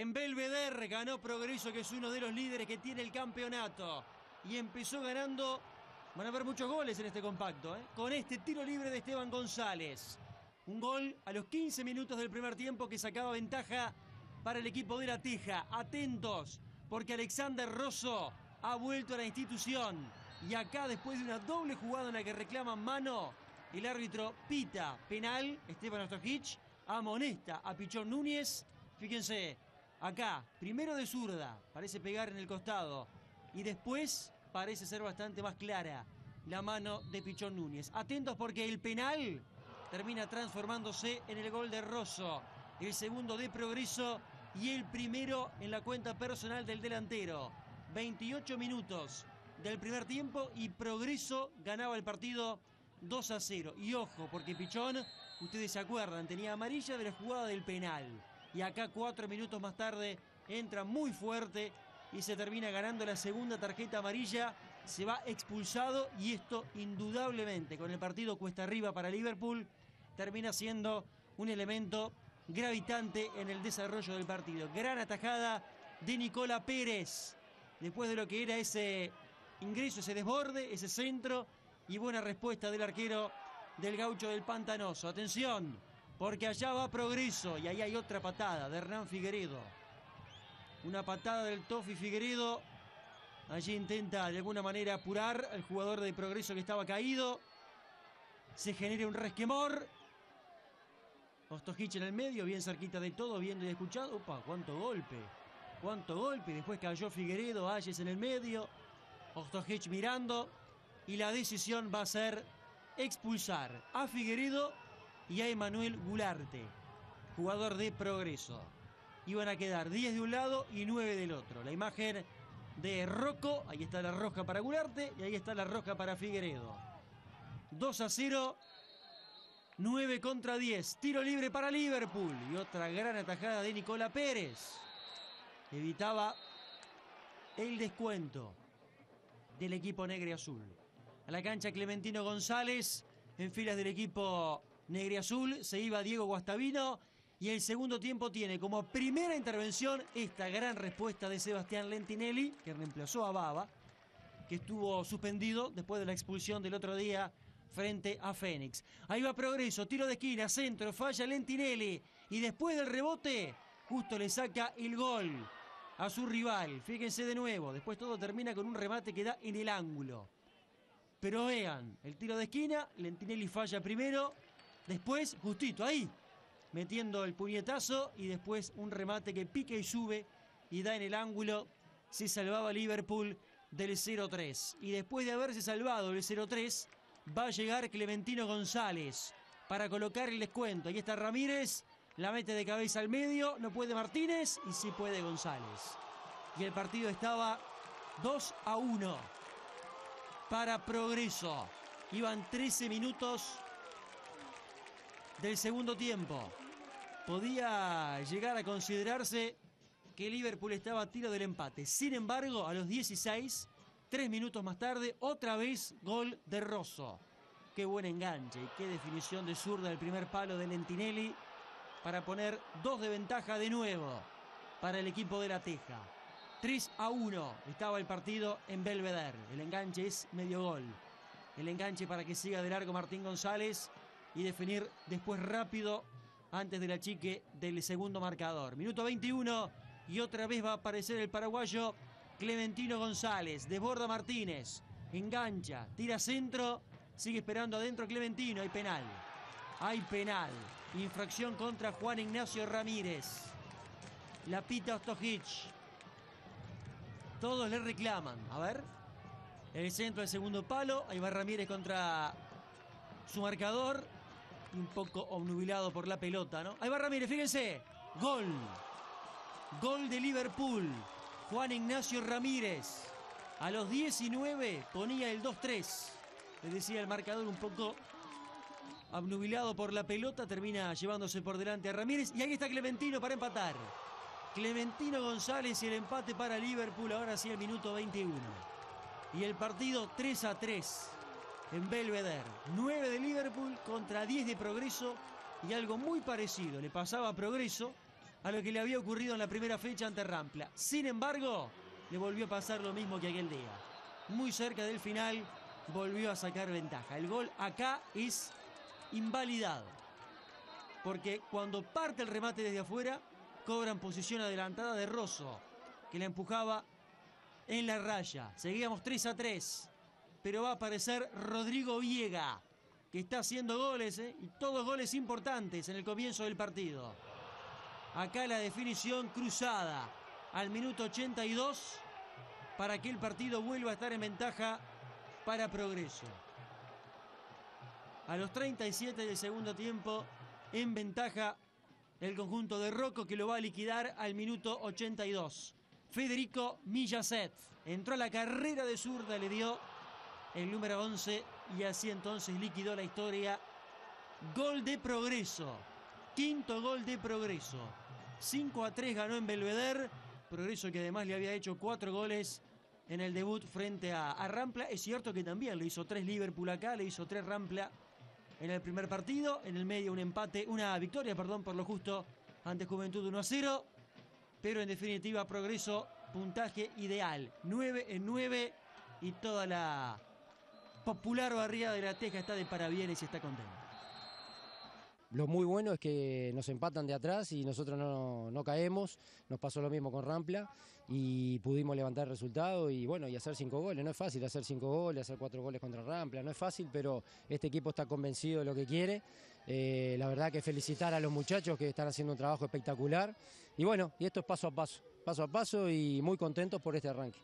En Belvedere ganó Progreso, que es uno de los líderes que tiene el campeonato. Y empezó ganando. Van a haber muchos goles en este compacto, ¿eh? con este tiro libre de Esteban González. Un gol a los 15 minutos del primer tiempo que sacaba ventaja para el equipo de la Teja. Atentos, porque Alexander Rosso ha vuelto a la institución. Y acá, después de una doble jugada en la que reclaman mano, el árbitro pita penal. Esteban Ostojic amonesta a Pichón Núñez. Fíjense, acá, primero de zurda, parece pegar en el costado. Y después parece ser bastante más clara la mano de Pichón Núñez. Atentos porque el penal termina transformándose en el gol de Rosso. El segundo de progreso y el primero en la cuenta personal del delantero. 28 minutos del primer tiempo y Progreso ganaba el partido 2 a 0. Y ojo, porque Pichón, ustedes se acuerdan, tenía amarilla de la jugada del penal. Y acá cuatro minutos más tarde entra muy fuerte y se termina ganando la segunda tarjeta amarilla. Se va expulsado y esto indudablemente con el partido cuesta arriba para Liverpool termina siendo un elemento gravitante en el desarrollo del partido. Gran atajada de Nicola Pérez después de lo que era ese ingreso, ese desborde, ese centro y buena respuesta del arquero del gaucho del Pantanoso. Atención, porque allá va progreso y ahí hay otra patada de Hernán Figueredo. Una patada del Tofi Figueredo. Allí intenta de alguna manera apurar al jugador de progreso que estaba caído. Se genera un resquemor. Ostojic en el medio, bien cerquita de todo, viendo y escuchado. Opa, cuánto golpe. Cuánto golpe. Después cayó Figueredo, Ayes en el medio. Ostojic mirando. Y la decisión va a ser expulsar a Figueredo y a Emanuel Gularte, jugador de progreso. Iban a quedar 10 de un lado y 9 del otro. La imagen de Rocco, ahí está la roja para Gularte y ahí está la roja para Figueredo. 2 a 0, 9 contra 10. Tiro libre para Liverpool y otra gran atajada de Nicola Pérez. Evitaba el descuento del equipo negro y azul. A la cancha Clementino González en filas del equipo negro y azul. Se iba Diego Guastavino y el segundo tiempo tiene como primera intervención esta gran respuesta de Sebastián Lentinelli, que reemplazó a Baba, que estuvo suspendido después de la expulsión del otro día frente a Fénix. Ahí va Progreso, tiro de esquina, centro, falla Lentinelli y después del rebote justo le saca el gol a su rival. Fíjense de nuevo, después todo termina con un remate que da en el ángulo. Pero vean, el tiro de esquina, Lentinelli falla primero, después justito ahí, metiendo el puñetazo y después un remate que pica y sube y da en el ángulo. Se salvaba Liverpool del 0-3. Y después de haberse salvado el 0-3, va a llegar Clementino González para colocar el descuento. Ahí está Ramírez, la mete de cabeza al medio, no puede Martínez y sí puede González. Y el partido estaba 2 a 1 para Progreso. Iban 13 minutos del segundo tiempo. Podía llegar a considerarse que Liverpool estaba a tiro del empate. Sin embargo, a los 16, tres minutos más tarde, otra vez gol de Rosso. Qué buen enganche y qué definición de zurda del primer palo de Lentinelli para poner dos de ventaja de nuevo para el equipo de la Teja. 3 a 1 estaba el partido en Belvedere. El enganche es medio gol. El enganche para que siga de largo Martín González y definir después rápido antes del achique del segundo marcador. Minuto 21 y otra vez va a aparecer el paraguayo Clementino González. Desborda Martínez. Engancha. Tira centro. Sigue esperando adentro Clementino. Hay penal. Hay penal. Infracción contra Juan Ignacio Ramírez. La pita Ostojic. Todos le reclaman. A ver. El centro del segundo palo. Ahí va Ramírez contra su marcador. Un poco obnubilado por la pelota, ¿no? Ahí va Ramírez, fíjense. Gol. Gol de Liverpool. Juan Ignacio Ramírez. A los 19 ponía el 2-3. Le decía el marcador un poco obnubilado por la pelota. Termina llevándose por delante a Ramírez. Y ahí está Clementino para empatar. Clementino González y el empate para Liverpool. Ahora sí el minuto 21. Y el partido 3 a 3 en Belvedere. 9 de Liverpool contra 10 de Progreso y algo muy parecido. Le pasaba a Progreso a lo que le había ocurrido en la primera fecha ante Rampla. Sin embargo, le volvió a pasar lo mismo que aquel día. Muy cerca del final, volvió a sacar ventaja. El gol acá es invalidado. Porque cuando parte el remate desde afuera, cobran posición adelantada de Rosso, que la empujaba en la raya. Seguíamos 3 a 3. Pero va a aparecer Rodrigo Viega, que está haciendo goles, ¿eh? y todos goles importantes en el comienzo del partido. Acá la definición cruzada al minuto 82 para que el partido vuelva a estar en ventaja para Progreso. A los 37 del segundo tiempo, en ventaja el conjunto de Rocco que lo va a liquidar al minuto 82. Federico Millaset entró a la carrera de zurda, le dio el número 11 y así entonces liquidó la historia. Gol de progreso. Quinto gol de progreso. 5 a 3 ganó en Belvedere. Progreso que además le había hecho cuatro goles en el debut frente a, a, Rampla. Es cierto que también le hizo tres Liverpool acá, le hizo tres Rampla en el primer partido. En el medio un empate, una victoria, perdón, por lo justo ante Juventud 1 a 0. Pero en definitiva, progreso, puntaje ideal. 9 en 9 y toda la popular barriada de la Teja está de parabienes y está contento. Lo muy bueno es que nos empatan de atrás y nosotros no, no, caemos. Nos pasó lo mismo con Rampla y pudimos levantar el resultado y bueno, y hacer cinco goles. No es fácil hacer cinco goles, hacer cuatro goles contra Rampla, no es fácil, pero este equipo está convencido de lo que quiere. Eh, la verdad que felicitar a los muchachos que están haciendo un trabajo espectacular. Y bueno, y esto es paso a paso, paso a paso y muy contentos por este arranque.